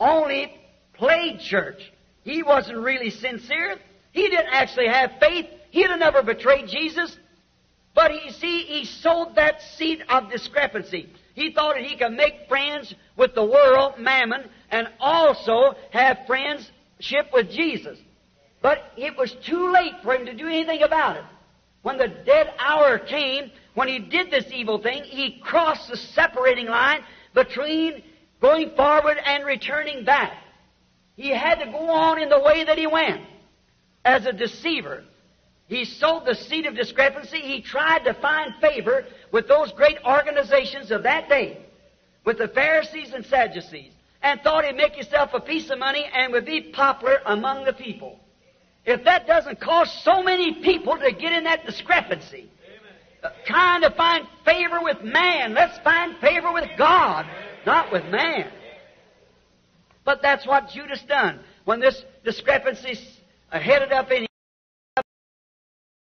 only played church. He wasn't really sincere. He didn't actually have faith. He'd have never betrayed Jesus. But he see, he sowed that seed of discrepancy. He thought that he could make friends with the world, mammon, and also have friendship with Jesus. But it was too late for him to do anything about it. When the dead hour came, when he did this evil thing, he crossed the separating line between going forward and returning back. He had to go on in the way that he went as a deceiver. He sowed the seed of discrepancy. He tried to find favor with those great organizations of that day, with the Pharisees and Sadducees, and thought he'd make himself a piece of money and would be popular among the people. If that doesn't cause so many people to get in that discrepancy, uh, trying to find favor with man, let's find favor with God, not with man. But that's what Judas done. When this discrepancy uh, headed up in